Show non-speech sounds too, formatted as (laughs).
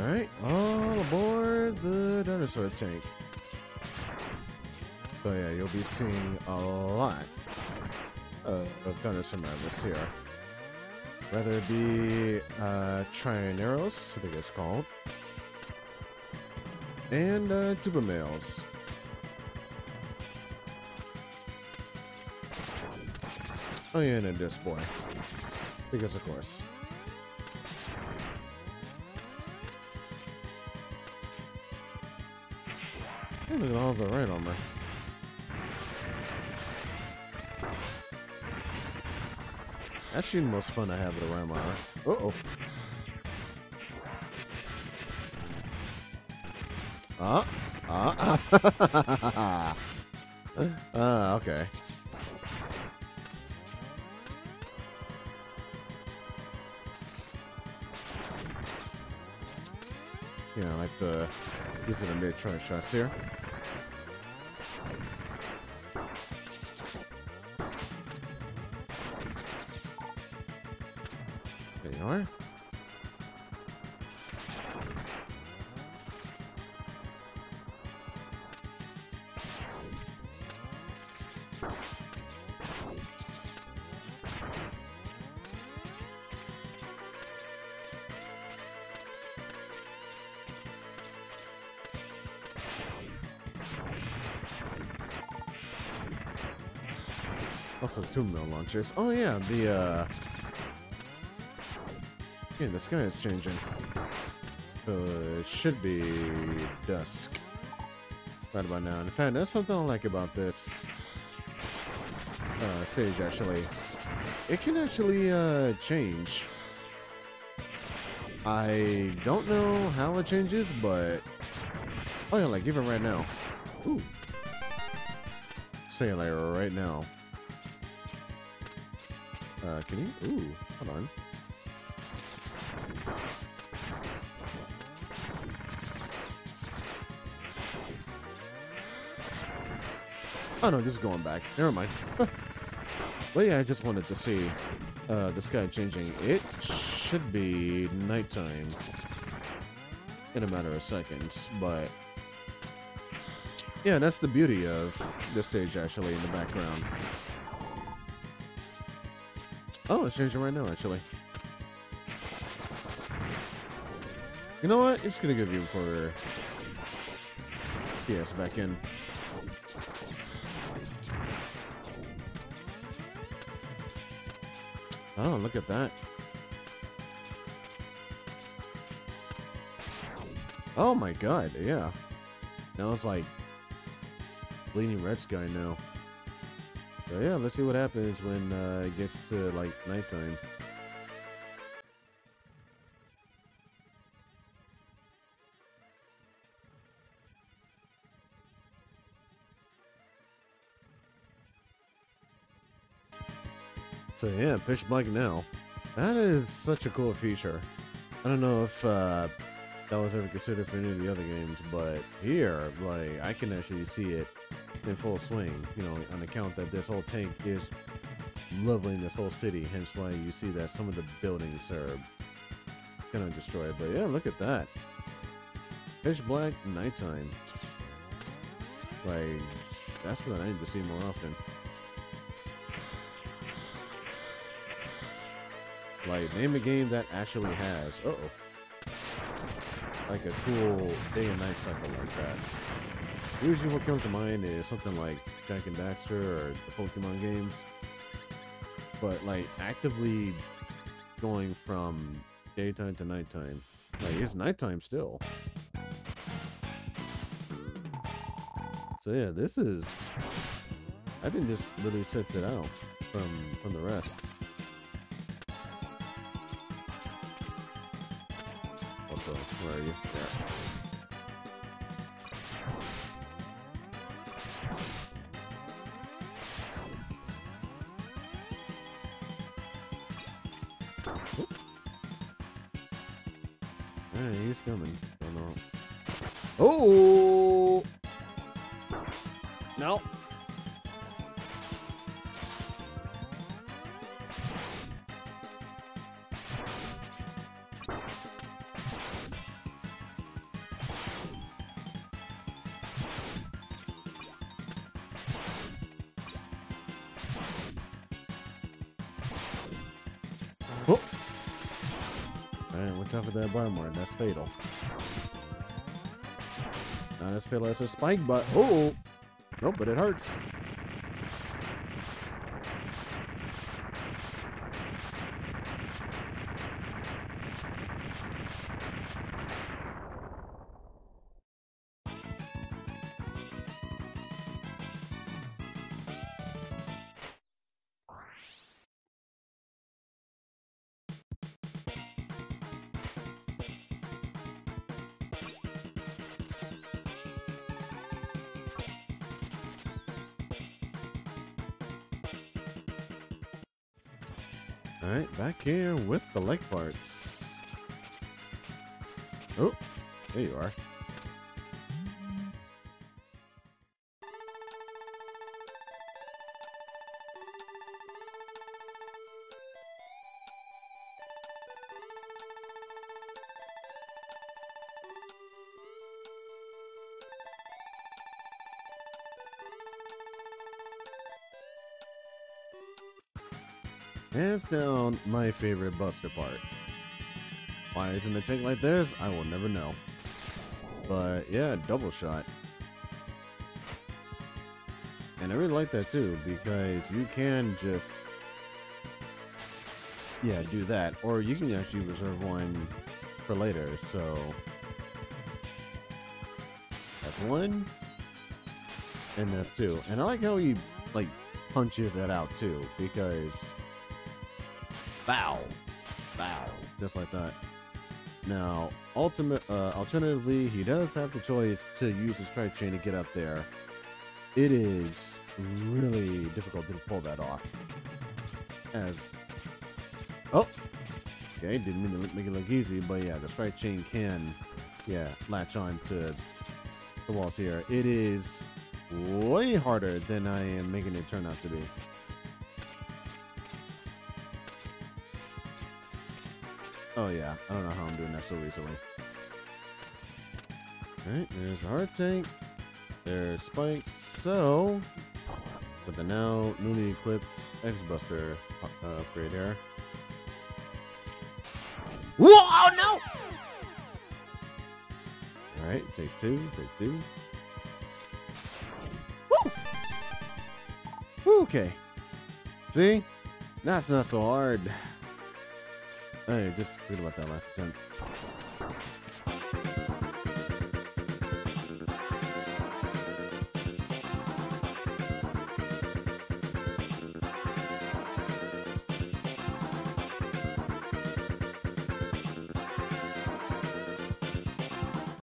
Alright, all aboard the dinosaur tank. So yeah, you'll be seeing a lot of, of dinosaur madness here. Whether it be uh, Trioneros, I think it's called, and uh, Tubamails. Oh yeah, and a disc boy. Because of course. Look at all the ride armor. Actually, the most fun I have with a ram armor. Uh oh. Ah, ah, ah. (laughs) Ah, okay. Yeah, like the are the mid choice shots here. There you are. Also two mil launchers. Oh yeah, the uh Yeah, the sky is changing. So it should be dusk. Right about now. In fact, that's something I like about this uh, stage actually. It can actually uh, change. I don't know how it changes, but oh yeah, like even right now. Ooh. Say like right now. Uh, can you? Ooh, hold on. Oh no, just going back. Never mind. well, yeah, I just wanted to see uh, the sky changing. It should be nighttime in a matter of seconds, but yeah, that's the beauty of this stage actually in the background. Oh, it's changing right now, actually. You know what? It's gonna give you for PS back in. Oh, look at that. Oh my god, yeah. Now it's like bleeding red sky now. So yeah, let's see what happens when uh, it gets to like nighttime. So yeah, pitch black now. That is such a cool feature. I don't know if uh, that was ever considered for any of the other games, but here, like, I can actually see it in full swing, you know, on account that this whole tank is leveling this whole city, hence why you see that some of the buildings are kind of destroyed. But yeah, look at that. Pitch black nighttime. Like, that's what I need to see more often. Like, name a game that actually has, uh oh, like a cool day and night cycle like that. Usually what comes to mind is something like Jak and Daxter or the Pokemon games. But like actively going from daytime to nighttime. Like it's nighttime still. So yeah, this is I think this literally sets it out from from the rest. Also, where are you? Yeah. Right, he's coming. Oh! No. Of that Barmore. That's fatal. Not as fatal as a spike, but oh, nope, but it hurts. Alright, back here with the leg parts. Oh, there you are. Hands down, my favorite Buster part. Why isn't it tank like this? I will never know. But yeah, double shot. And I really like that too, because you can just yeah, do that. Or you can actually reserve one for later, so that's one. And that's two. And I like how he like punches that out too, because Bow. Bow. Just like that. Now, ultimate, uh, alternatively, he does have the choice to use the strike chain to get up there. It is really difficult to pull that off. As, oh, okay, didn't mean to make it look easy, but yeah, the strike chain can, yeah, latch on to the walls here. It is way harder than I am making it turn out to be. Oh yeah, I don't know how I'm doing that so recently. Alright, there's the heart tank. There's spikes. So, with the now newly equipped X-Buster uh, upgrade here. Whoa, oh no! Alright, take two, take two. Woo! Okay. See? That's not so hard. Hey, just forget about that last attempt.